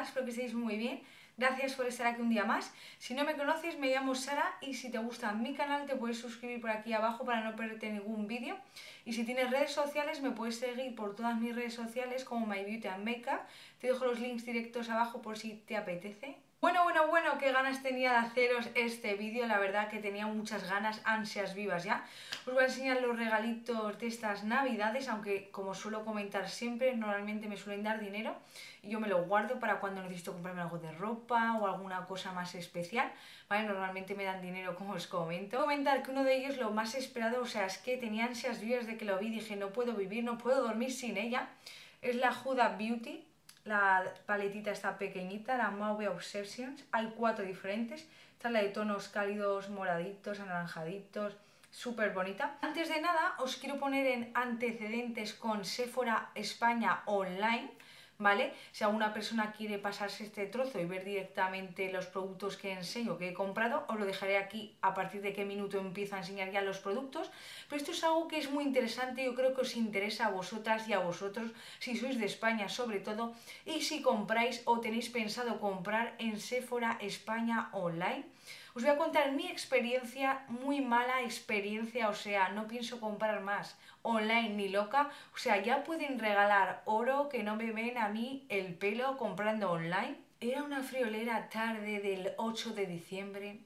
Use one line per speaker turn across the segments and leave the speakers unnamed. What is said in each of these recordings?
espero que estéis muy bien. Gracias por estar aquí un día más. Si no me conoces, me llamo Sara y si te gusta mi canal te puedes suscribir por aquí abajo para no perderte ningún vídeo. Y si tienes redes sociales, me puedes seguir por todas mis redes sociales como My Beauty and Makeup. Te dejo los links directos abajo por si te apetece. Bueno, bueno, bueno, qué ganas tenía de haceros este vídeo, la verdad que tenía muchas ganas, ansias vivas ya. Os voy a enseñar los regalitos de estas navidades, aunque como suelo comentar siempre, normalmente me suelen dar dinero y yo me lo guardo para cuando necesito comprarme algo de ropa o alguna cosa más especial, ¿vale? Normalmente me dan dinero como os comento. Comentar que uno de ellos, lo más esperado, o sea, es que tenía ansias vivas de que lo vi, dije no puedo vivir, no puedo dormir sin ella, es la Huda Beauty, la paletita está pequeñita, la Mauve Obsessions. Hay cuatro diferentes. Esta es la de tonos cálidos, moraditos, anaranjaditos. Súper bonita. Antes de nada, os quiero poner en antecedentes con Sephora España Online ¿vale? Si alguna persona quiere pasarse este trozo y ver directamente los productos que enseño, que he comprado, os lo dejaré aquí a partir de qué minuto empiezo a enseñar ya los productos. Pero esto es algo que es muy interesante, yo creo que os interesa a vosotras y a vosotros, si sois de España sobre todo, y si compráis o tenéis pensado comprar en Sephora España Online. Os voy a contar mi experiencia, muy mala experiencia, o sea, no pienso comprar más online ni loca, o sea, ya pueden regalar oro que no me ven a mí el pelo comprando online. Era una friolera tarde del 8 de diciembre,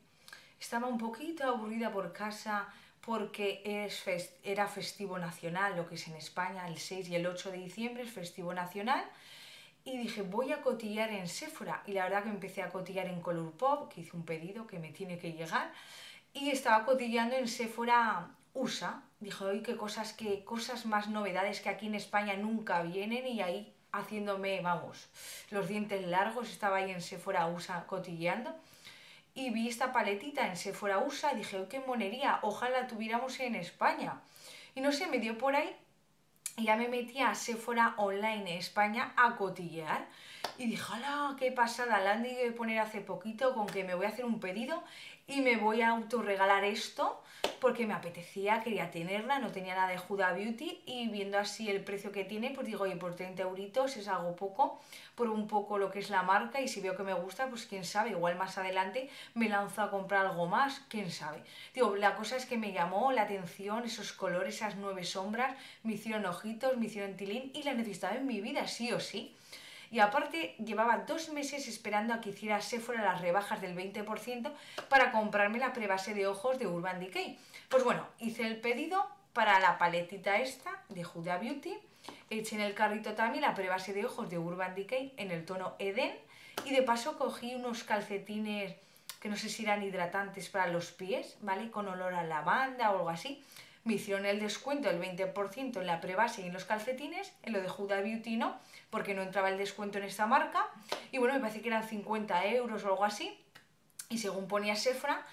estaba un poquito aburrida por casa porque era festivo nacional, lo que es en España, el 6 y el 8 de diciembre es festivo nacional, y dije voy a cotillar en Sephora y la verdad que empecé a cotillar en Colourpop, que hice un pedido que me tiene que llegar y estaba cotillando en Sephora USA. Dije, oye, qué cosas, qué cosas más novedades que aquí en España nunca vienen y ahí haciéndome, vamos, los dientes largos, estaba ahí en Sephora USA cotilleando y vi esta paletita en Sephora USA dije, oye, qué monería, ojalá tuviéramos en España. Y no sé, me dio por ahí ya me metí a Sephora Online España a cotillear y dije, ¡hala! ¡Qué pasada! La han de poner hace poquito con que me voy a hacer un pedido y me voy a autorregalar esto porque me apetecía, quería tenerla, no tenía nada de Huda Beauty y viendo así el precio que tiene, pues digo, oye, por 30 euritos es algo poco, por un poco lo que es la marca y si veo que me gusta, pues quién sabe, igual más adelante me lanzo a comprar algo más, quién sabe. Digo, la cosa es que me llamó la atención esos colores, esas nueve sombras, me hicieron ojitos, me hicieron tilín y la necesitaba en mi vida, sí o sí. Y aparte llevaba dos meses esperando a que hiciera Sephora las rebajas del 20% para comprarme la prebase de ojos de Urban Decay. Pues bueno, hice el pedido para la paletita esta de Huda Beauty. Eché en el carrito también la prebase de ojos de Urban Decay en el tono Eden. Y de paso cogí unos calcetines que no sé si eran hidratantes para los pies, ¿vale? Con olor a lavanda o algo así me hicieron el descuento del 20% en la prebase y en los calcetines, en lo de Huda Beauty no, porque no entraba el descuento en esta marca, y bueno, me parece que eran 50 euros o algo así, y según ponía Sefra,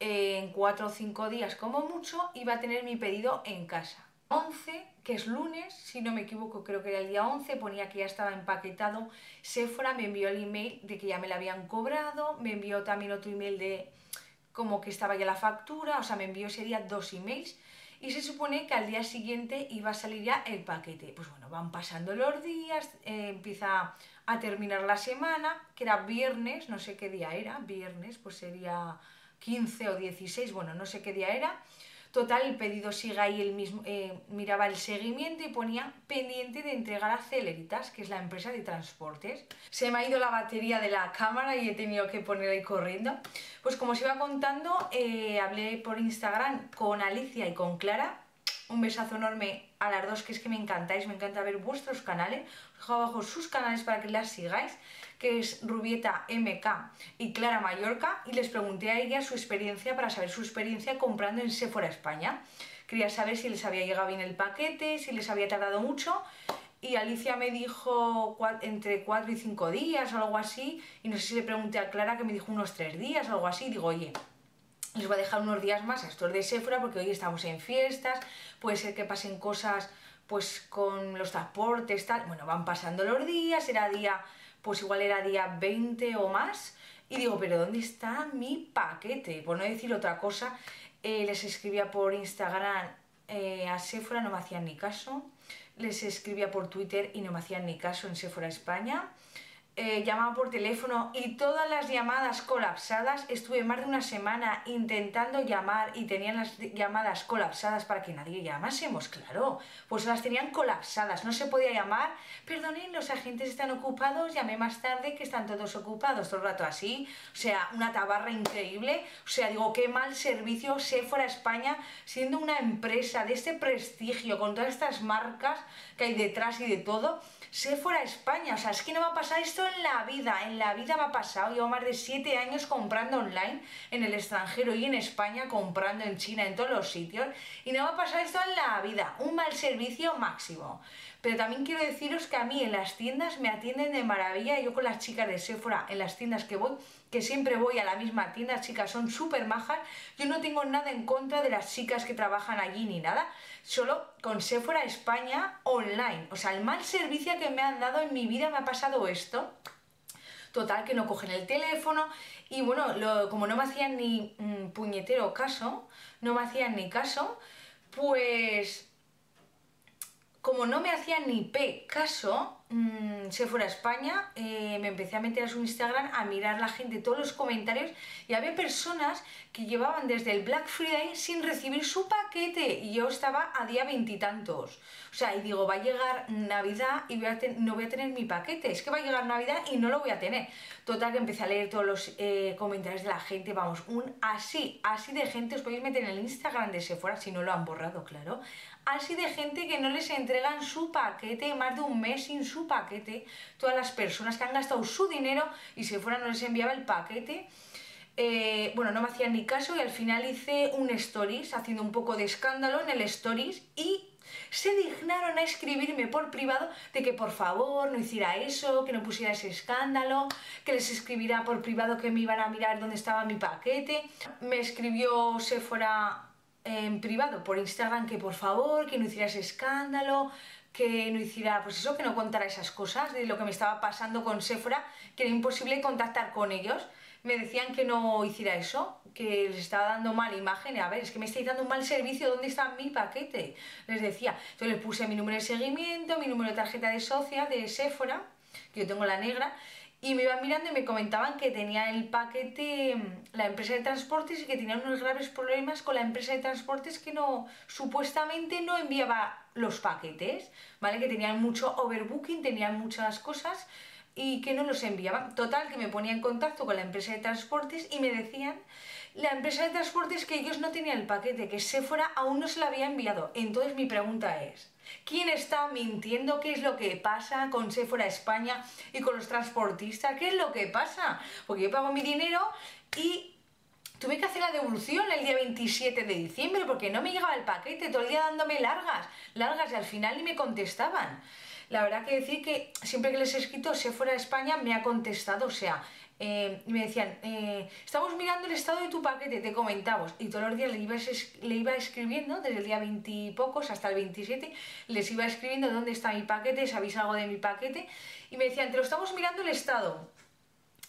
en 4 o 5 días como mucho iba a tener mi pedido en casa. 11, que es lunes, si no me equivoco, creo que era el día 11, ponía que ya estaba empaquetado. Sephora me envió el email de que ya me lo habían cobrado, me envió también otro email de como que estaba ya la factura, o sea, me envió ese día dos emails y se supone que al día siguiente iba a salir ya el paquete. Pues bueno, van pasando los días, eh, empieza a terminar la semana, que era viernes, no sé qué día era, viernes, pues sería 15 o 16, bueno, no sé qué día era. Total, el pedido sigue ahí el mismo, eh, miraba el seguimiento y ponía pendiente de entregar a Celeritas, que es la empresa de transportes. Se me ha ido la batería de la cámara y he tenido que poner ahí corriendo. Pues como os iba contando, eh, hablé por Instagram con Alicia y con Clara. Un besazo enorme a las dos, que es que me encantáis, me encanta ver vuestros canales. Os dejo abajo sus canales para que las sigáis, que es Rubieta MK y Clara Mallorca. Y les pregunté a ella su experiencia para saber su experiencia comprando en Sephora España. Quería saber si les había llegado bien el paquete, si les había tardado mucho y Alicia me dijo entre 4 y 5 días algo así, y no sé si le pregunté a Clara que me dijo unos 3 días algo así, digo, oye, les voy a dejar unos días más a estos de Sephora porque hoy estamos en fiestas, puede ser que pasen cosas pues con los transportes, tal, bueno, van pasando los días, era día, pues igual era día 20 o más, y digo, pero ¿dónde está mi paquete? Por no decir otra cosa, eh, les escribía por Instagram eh, a Sephora, no me hacían ni caso, les escribía por Twitter y no me hacían ni caso en Sephora España. Eh, llamaba por teléfono y todas las llamadas colapsadas, estuve más de una semana intentando llamar y tenían las llamadas colapsadas para que nadie llamásemos, claro, pues las tenían colapsadas, no se podía llamar, perdonen, los agentes están ocupados, llamé más tarde que están todos ocupados, todo el rato así, o sea, una tabarra increíble, o sea, digo, qué mal servicio fuera España, siendo una empresa de este prestigio, con todas estas marcas que hay detrás y de todo, fuera España, o sea, es que no va a pasar esto en la vida, en la vida me ha pasado, llevo más de 7 años comprando online en el extranjero y en España, comprando en China, en todos los sitios, y no va a pasar esto en la vida, un mal servicio máximo. Pero también quiero deciros que a mí en las tiendas me atienden de maravilla, yo con las chicas de Sephora en las tiendas que voy, que siempre voy a la misma tienda, chicas son súper majas, yo no tengo nada en contra de las chicas que trabajan allí ni nada, solo con Sephora España online, o sea, el mal servicio que me han dado en mi vida me ha pasado esto, Total, que no cogen el teléfono y bueno, como no me hacían ni mm, puñetero caso, no me hacían ni caso, pues como no me hacían ni P caso, mmm, se fuera a España, eh, me empecé a meter a su Instagram a mirar la gente, todos los comentarios, y había personas que llevaban desde el Black Friday sin recibir su paquete, y yo estaba a día veintitantos. O sea, y digo, va a llegar Navidad y no voy a tener mi paquete, es que va a llegar Navidad y no lo voy a tener. Total, que empecé a leer todos los eh, comentarios de la gente, vamos, un así, así de gente, os podéis meter en el Instagram de Sephora, si no lo han borrado, claro, así de gente que no les entregan su paquete, más de un mes sin su paquete, todas las personas que han gastado su dinero y si fuera no les enviaba el paquete. Eh, bueno, no me hacían ni caso y al final hice un stories haciendo un poco de escándalo en el stories y se dignaron a escribirme por privado de que por favor no hiciera eso, que no pusiera ese escándalo, que les escribiera por privado que me iban a mirar dónde estaba mi paquete. Me escribió fuera en privado por Instagram que por favor, que no hiciera ese escándalo, que no hiciera, pues eso, que no contara esas cosas de lo que me estaba pasando con Sephora, que era imposible contactar con ellos. Me decían que no hiciera eso, que les estaba dando mala imagen. A ver, es que me estáis dando un mal servicio, ¿dónde está mi paquete? Les decía. Entonces les puse mi número de seguimiento, mi número de tarjeta de socia de Sephora, que yo tengo la negra, y me iban mirando y me comentaban que tenía el paquete mm, la empresa de transportes y que tenía unos graves problemas con la empresa de transportes que no supuestamente no enviaba los paquetes, ¿vale? Que tenían mucho overbooking, tenían muchas cosas y que no los enviaban. Total, que me ponía en contacto con la empresa de transportes y me decían la empresa de transportes que ellos no tenían el paquete, que fuera aún no se lo había enviado. Entonces mi pregunta es, ¿quién está mintiendo? ¿Qué es lo que pasa con Sephora España y con los transportistas? ¿Qué es lo que pasa? Porque yo pago mi dinero y tuve que hacer la devolución el día 27 de diciembre porque no me llegaba el paquete, todo el día dándome largas, largas y al final ni me contestaban. La verdad que decir que siempre que les he escrito Sephora España me ha contestado, o sea, eh, y me decían, eh, estamos mirando el estado de tu paquete, te comentamos, y todos los días le iba, le iba escribiendo, desde el día 20 y pocos hasta el 27, les iba escribiendo dónde está mi paquete, sabéis algo de mi paquete, y me decían, te lo estamos mirando el estado.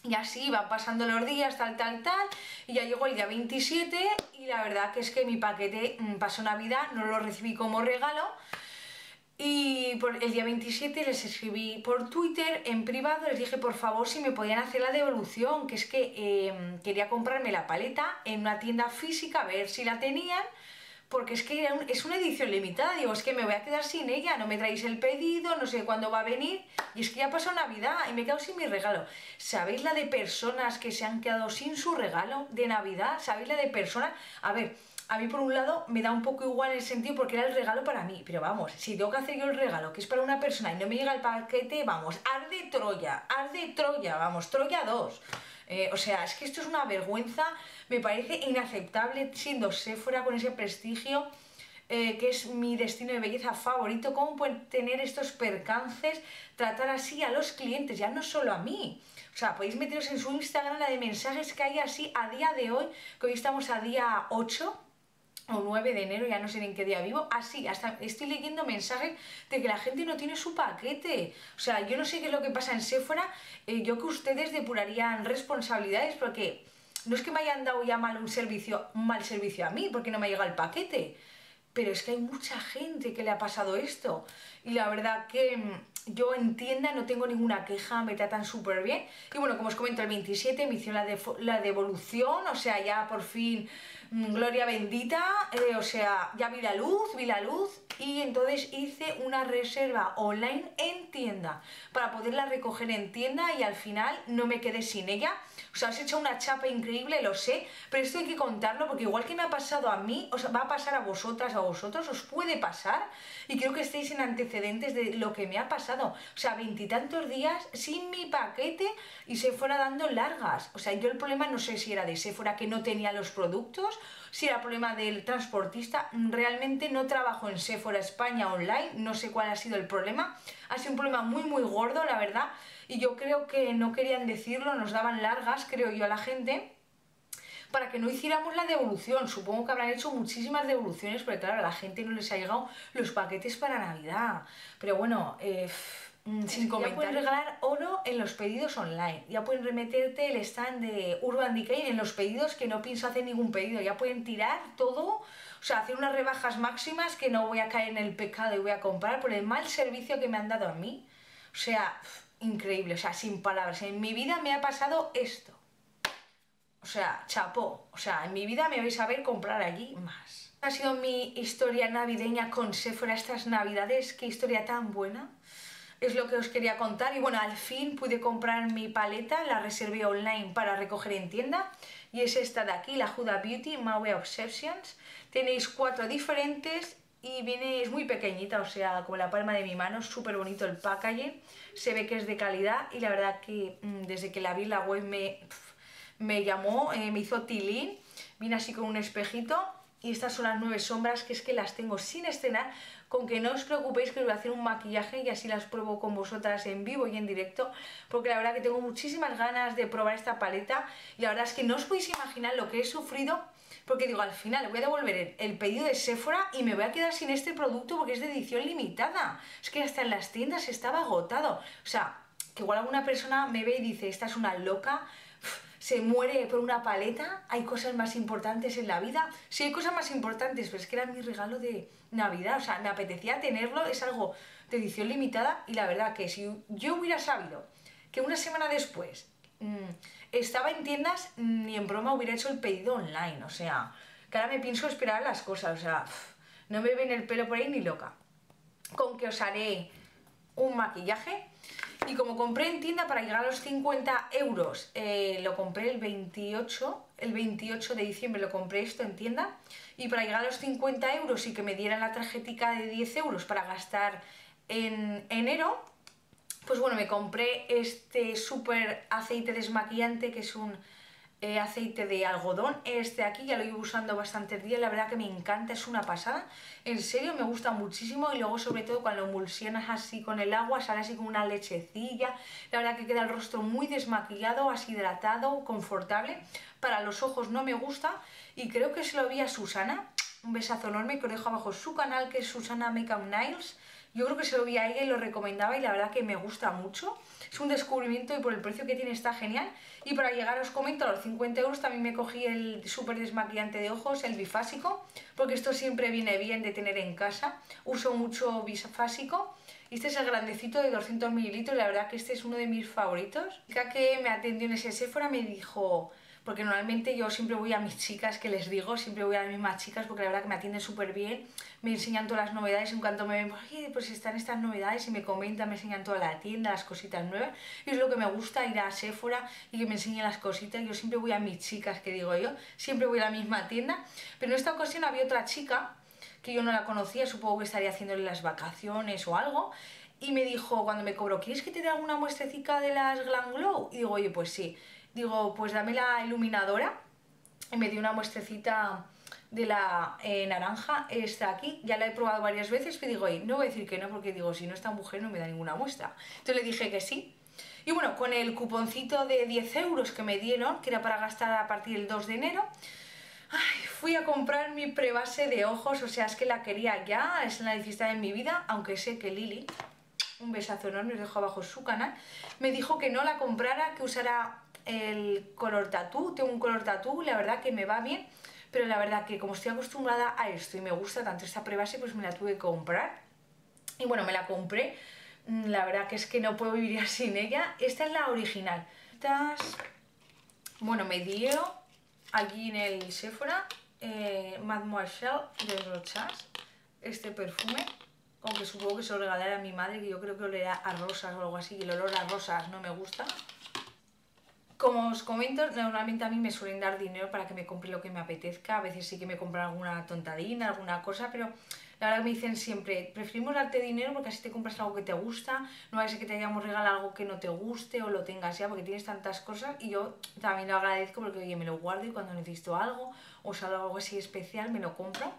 Y así iban pasando los días, tal, tal, tal, y ya llegó el día 27, y la verdad que es que mi paquete mm, pasó Navidad, no lo recibí como regalo, y por el día 27 les escribí por Twitter en privado, les dije por favor si me podían hacer la devolución, que es que em, quería comprarme la paleta en una tienda física, a ver si la tenían, porque es que es una edición limitada, digo, es que me voy a quedar sin ella, no me traéis el pedido, no sé cuándo va a venir, y es que ya pasó Navidad y me he quedado sin mi regalo. ¿Sabéis la de personas que se han quedado sin su regalo de Navidad? ¿Sabéis la de personas? A ver, a mí por un lado me da un poco igual el sentido porque era el regalo para mí, pero vamos, si tengo que hacer yo el regalo que es para una persona y no me llega el paquete, vamos, arde Troya, arde Troya, vamos, Troya 2. Eh, o sea, es que esto es una vergüenza, me parece inaceptable siendo Sephora con ese prestigio. Eh, que es mi destino de belleza favorito, cómo pueden tener estos percances, tratar así a los clientes, ya no solo a mí. O sea, podéis meteros en su Instagram la de mensajes que hay así a día de hoy, que hoy estamos a día 8, o 9 de enero, ya no sé en qué día vivo, así, hasta estoy leyendo mensajes de que la gente no tiene su paquete. O sea, yo no sé qué es lo que pasa en Sephora, eh, yo que ustedes depurarían responsabilidades porque no es que me hayan dado ya mal un servicio, mal servicio a mí, porque no me llega el paquete, pero es que hay mucha gente que le ha pasado esto. Y la verdad que mm, yo en tienda no tengo ninguna queja, me tratan súper bien. Y bueno, como os comento, el 27 me hicieron la, la devolución, o sea, ya por fin, gloria bendita, eh, o sea, ya vi la luz, vi la luz y entonces hice una reserva online en tienda para poderla recoger en tienda y al final no me quedé sin ella. O sea, os he hecho una chapa increíble, lo sé, pero esto hay que contarlo porque igual que me ha pasado a mí, o sea, va a pasar a vosotras, a vosotros, os puede pasar y creo que estéis en antecedentes de lo que me ha pasado. O sea, veintitantos días sin mi paquete y se fuera dando largas. O sea, yo el problema no sé si era de fuera que no tenía los productos, si era problema del transportista, realmente no trabajo en Sephora España online, no sé cuál ha sido el problema. Ha sido un problema muy muy gordo, la verdad, y yo creo que no querían decirlo, nos daban largas, creo yo, a la gente para que no hiciéramos la devolución. Supongo que habrán hecho muchísimas devoluciones, porque claro, a la gente no les ha llegado los paquetes para Navidad. Pero bueno, eh, sin comentar. Ya pueden regalar oro en los pedidos online. Ya pueden remeterte el stand de Urban Decay en los pedidos que no pienso hacer ningún pedido. Ya pueden tirar todo, o sea, hacer unas rebajas máximas que no voy a caer en el pecado y voy a comprar por el mal servicio que me han dado a mí. O sea, increíble, o sea, sin palabras. En mi vida me ha pasado esto. O sea, chapó. O sea, en mi vida me vais a ver comprar allí más. Ha sido mi historia navideña con Sephora estas navidades. Qué historia tan buena. Es lo que os quería contar. Y bueno, al fin pude comprar mi paleta. La reservé online para recoger en tienda. Y es esta de aquí, la Huda Beauty Maui Obsessions. Tenéis cuatro diferentes y viene, es muy pequeñita, o sea, como la palma de mi mano, súper bonito el packaging, se ve que es de calidad y la verdad que mm, desde que la vi la web me, me llamó, eh, me hizo tilín, vine así con un espejito y estas son las nueve sombras que es que las tengo sin estrenar, con que no os preocupéis que os voy a hacer un maquillaje y así las pruebo con vosotras en vivo y en directo, porque la verdad que tengo muchísimas ganas de probar esta paleta y la verdad es que no os podéis imaginar lo que he sufrido porque digo, al final voy a devolver el, pedido de Sephora y me voy a quedar sin este producto porque es de edición limitada. Es que hasta en las tiendas estaba agotado. O sea, que igual alguna persona me ve y dice, esta es una loca, se muere por una paleta, hay cosas más importantes en la vida. Sí, hay cosas más importantes, pero es que era mi regalo de Navidad, o sea, me apetecía tenerlo, es algo de edición limitada y la verdad que si yo hubiera sabido que una semana después mm, estaba en tiendas, ni en broma hubiera hecho el pedido online, o sea, que ahora me pienso esperar las cosas, o sea, no me ven el pelo por ahí ni loca. Con que os haré un maquillaje. Y como compré en tienda para llegar a los 50 euros, eh, lo compré el 28, el 28 de diciembre lo compré esto en tienda. Y para llegar a los 50 euros y que me dieran la tarjetica de 10 euros para gastar en enero, pues bueno, me compré este súper aceite desmaquillante que es un eh, aceite de algodón. Este aquí ya lo ido usando bastantes días, la verdad que me encanta, es una pasada. En serio, me gusta muchísimo y luego sobre todo cuando emulsionas así con el agua, sale así como una lechecilla. La verdad que queda el rostro muy desmaquillado, hidratado, confortable. Para los ojos no me gusta y creo que se lo vi a Susana. Un besazo enorme que os dejo abajo su canal que es Susana Makeup Nails yo creo que se lo vi a ella y lo recomendaba y la verdad que me gusta mucho. Es un descubrimiento y por el precio que tiene está genial. Y para llegar os comento, a los 50 euros también me cogí el súper desmaquillante de ojos, el bifásico, porque esto siempre viene bien de tener en casa. Uso mucho bifásico. Este es el grandecito de 200 mililitros, la verdad que este es uno de mis favoritos. La que me atendió en ese Sephora me dijo porque normalmente yo siempre voy a mis chicas que les digo, siempre voy a las mismas chicas porque la verdad que me atienden súper bien, me enseñan todas las novedades, en cuanto me ven, Oye, pues están estas novedades y me comentan, me enseñan toda la tienda, las cositas nuevas, y es lo que me gusta, ir a Sephora y que me enseñen las cositas, yo siempre voy a mis chicas que digo yo, siempre voy a la misma tienda, pero en esta ocasión había otra chica que yo no la conocía, supongo que estaría haciéndole las vacaciones o algo, y me dijo cuando me cobró, ¿quieres que te dé alguna muestrecita de las Glam Glow? Y digo, oye, pues sí digo, pues dame la iluminadora. Y me dio una muestrecita de la eh, naranja, esta aquí, ya la he probado varias veces, pero digo, no voy a decir que no, porque digo, si no esta mujer no me da ninguna muestra. Entonces le dije que sí. Y bueno, con el cuponcito de 10 euros que me dieron, que era para gastar a partir del 2 de enero, fui a comprar mi prebase de ojos, o sea, es que la quería ya, es la necesidad de mi vida, aunque sé que Lili, un besazo enorme, os dejo abajo su canal, me dijo que no la comprara, que usara el color tatú, tengo un color tatú, la verdad que me va bien, pero la verdad que como estoy acostumbrada a esto y me gusta tanto esta prebase, pues me la tuve que comprar. Y bueno, me la compré mm, la verdad que es que no puedo vivir sin ella. Esta es la original. Bueno, me dio aquí en el Sephora eh, Mademoiselle de Rochas, este perfume, aunque supongo que se lo regalaré a mi madre, que yo creo que olerá a rosas o algo así, y el olor a rosas no me gusta. Como os comento, normalmente a mí me suelen dar dinero para que me compre lo que me apetezca, a veces sí que me compran alguna tontadina, alguna cosa, pero la verdad me dicen siempre, preferimos darte dinero porque así te compras algo que te gusta, no a ser que te hayamos regalado algo que no te guste o lo tengas ya porque tienes tantas cosas y yo también lo agradezco porque oye, me lo guardo y cuando necesito algo o salgo algo así especial me lo compro.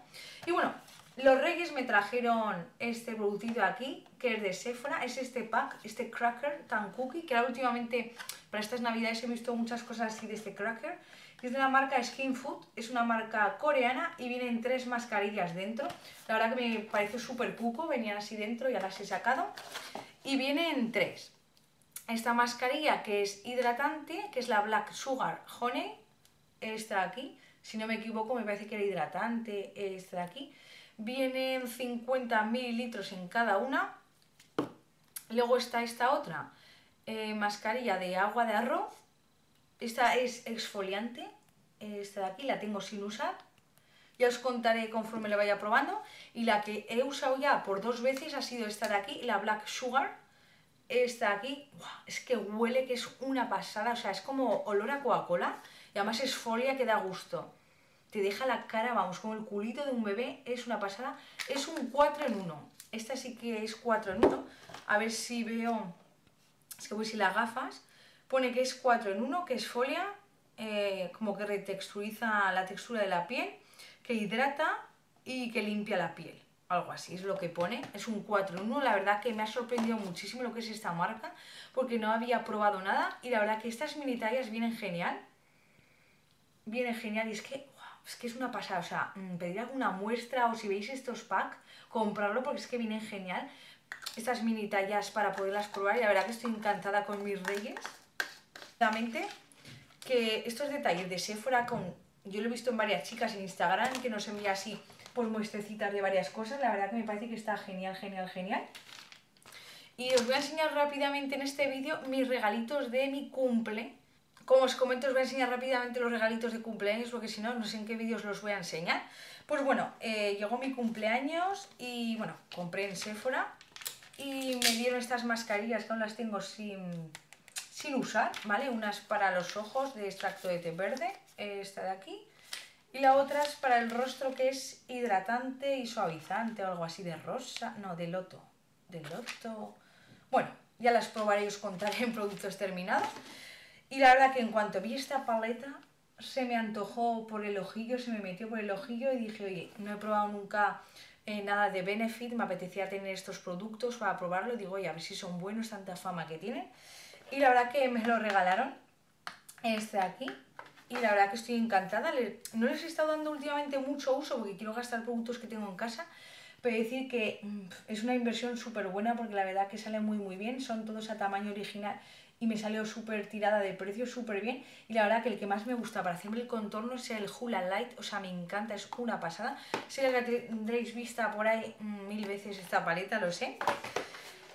Y bueno, los reyes me trajeron este producto aquí, que es de Sephora, es este pack, este cracker tan cookie, que ahora últimamente para estas navidades he visto muchas cosas así de este cracker. Es de la marca Skin Food, es una marca coreana y vienen tres mascarillas dentro. La verdad que me parece súper cuco, venían así dentro, ya las he sacado. Y vienen tres. Esta mascarilla que es hidratante, que es la Black Sugar Honey, esta de aquí. Si no me equivoco, me parece que era hidratante esta de aquí vienen 50 mililitros en cada una. Luego está esta otra, eh, mascarilla de agua de arroz. Esta es exfoliante, esta de aquí la tengo sin usar. Ya os contaré conforme la vaya probando. Y la que he usado ya por dos veces ha sido esta de aquí, la Black Sugar. Esta de aquí, es que huele que es una pasada, o sea, es como olor a Coca-Cola. Y además es folia que da gusto te deja la cara, vamos, como el culito de un bebé, es una pasada. Es un 4 en 1. Esta sí que es 4 en 1. A ver si veo, es que voy si las gafas. Pone que es 4 en 1, que es folia, eh, como que retexturiza la textura de la piel, que hidrata y que limpia la piel. Algo así es lo que pone. Es un 4 en 1. La verdad que me ha sorprendido muchísimo lo que es esta marca, porque no había probado nada. Y la verdad que estas mini tallas vienen genial. Vienen genial y es que es que es una pasada, o sea, mm, pedir alguna muestra o si veis estos packs, comprarlo porque es que vienen genial. Estas mini tallas para poderlas probar y la verdad que estoy encantada con mis reyes. Realmente que estos detalles de Sephora con... Yo lo he visto en varias chicas en Instagram que nos envía así por muestrecitas de varias cosas. La verdad que me parece que está genial, genial, genial. Y os voy a enseñar rápidamente en este vídeo mis regalitos de mi cumple como os comento, os voy a enseñar rápidamente los regalitos de cumpleaños, porque si no, no sé en qué vídeos los voy a enseñar. Pues bueno, eh, llegó mi cumpleaños y bueno, compré en Sephora y me dieron estas mascarillas que aún las tengo sin, sin usar, ¿vale? Unas para los ojos de extracto de té verde, esta de aquí, y la otra es para el rostro que es hidratante y suavizante o algo así de rosa, no, de loto, de loto... Bueno, ya las probaré y os contaré en productos terminados. Y la verdad que en cuanto vi esta paleta, se me antojó por el ojillo, se me metió por el ojillo y dije, oye, no he probado nunca eh, nada de Benefit, me apetecía tener estos productos para probarlo. Digo, oye, a ver si son buenos, tanta fama que tienen. Y la verdad que me lo regalaron, este de aquí. Y la verdad que estoy encantada. No les he estado dando últimamente mucho uso porque quiero gastar productos que tengo en casa. Pero decir que mm, es una inversión súper buena porque la verdad que sale muy muy bien. Son todos a tamaño original y me salió súper tirada de precio, súper bien. Y la verdad que el que más me gusta para hacerme el contorno es el Hula Light, o sea, me encanta, es una pasada. Sé que tendréis vista por ahí mil veces esta paleta, lo sé.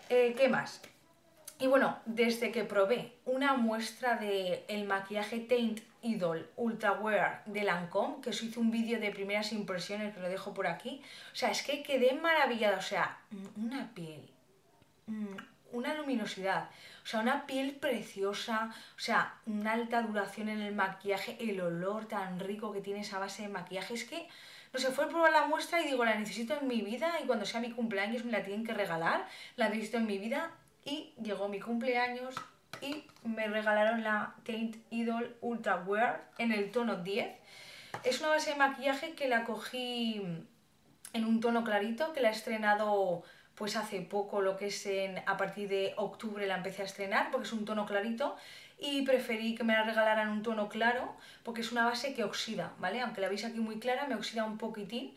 Eh, ¿Qué más? Y bueno, desde que probé una muestra del el maquillaje Taint Idol Ultra Wear de Lancome, que os hice un vídeo de primeras impresiones que lo dejo por aquí, o sea, es que quedé maravillada, o sea, una piel, una luminosidad, o sea, una piel preciosa, o sea, una alta duración en el maquillaje, el olor tan rico que tiene esa base de maquillaje. Es que, no sé, fue a probar la muestra y digo, la necesito en mi vida y cuando sea mi cumpleaños me la tienen que regalar, la necesito en mi vida. Y llegó mi cumpleaños y me regalaron la Taint Idol Ultra Wear en el tono 10. Es una base de maquillaje que la cogí en un tono clarito, que la he estrenado pues hace poco, lo que es en, a partir de octubre la empecé a estrenar porque es un tono clarito y preferí que me la regalaran un tono claro porque es una base que oxida, ¿vale? Aunque la veis aquí muy clara, me oxida un poquitín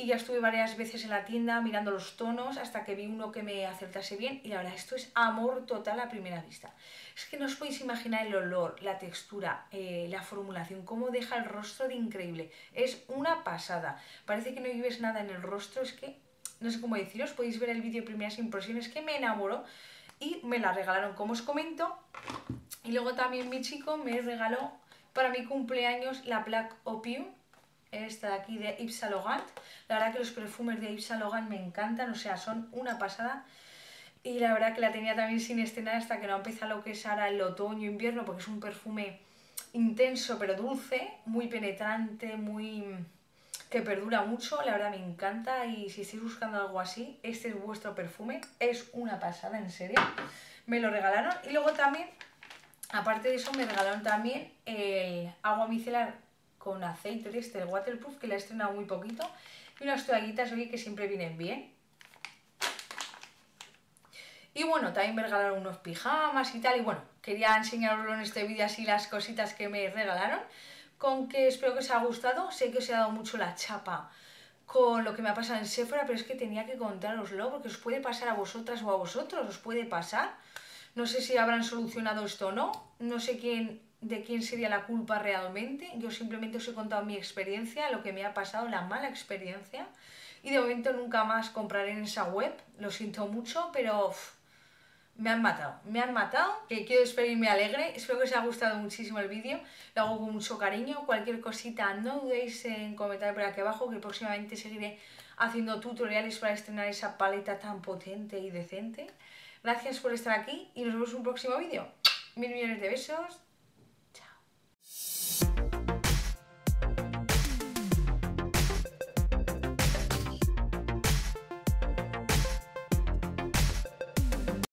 y ya estuve varias veces en la tienda mirando los tonos hasta que vi uno que me acertase bien y la verdad esto es amor total a primera vista. Es que no os podéis imaginar el olor, la textura, eh, la formulación, cómo deja el rostro de increíble. Es una pasada. Parece que no vives nada en el rostro, es que no sé cómo deciros, podéis ver el vídeo de primeras impresiones que me enamoró y me la regalaron como os comento. Y luego también mi chico me regaló para mi cumpleaños la Black Opium, esta de aquí de Yves Saint Laurent. La verdad que los perfumes de Yves Saint Laurent me encantan, o sea, son una pasada. Y la verdad que la tenía también sin estrenar hasta que no empieza lo que es ahora el otoño-invierno, porque es un perfume intenso pero dulce, muy penetrante, muy que perdura mucho, la verdad me encanta y si estáis buscando algo así, este es vuestro perfume, es una pasada, en serio. Me lo regalaron y luego también, aparte de eso, me regalaron también el agua micelar con aceite de este, el waterproof, que la he estrenado muy poquito, y unas toallitas, oye, que siempre vienen bien. Y bueno, también me regalaron unos pijamas y tal, y bueno, quería enseñaroslo en este vídeo así las cositas que me regalaron con que espero que os haya gustado. Sé que os he dado mucho la chapa con lo que me ha pasado en Sephora, pero es que tenía que contároslo porque os puede pasar a vosotras o a vosotros, os puede pasar. No sé si habrán solucionado esto o no, no sé quién, de quién sería la culpa realmente. Yo simplemente os he contado mi experiencia, lo que me ha pasado, la mala experiencia. Y de momento nunca más compraré en esa web, lo siento mucho, pero me han matado, me han matado, que quiero despedirme alegre, espero que os haya gustado muchísimo el vídeo, lo hago con mucho cariño, cualquier cosita no dudéis en comentar por aquí abajo que próximamente seguiré haciendo tutoriales para estrenar esa paleta tan potente y decente. Gracias por estar aquí y nos vemos en un próximo vídeo. Mil millones de besos.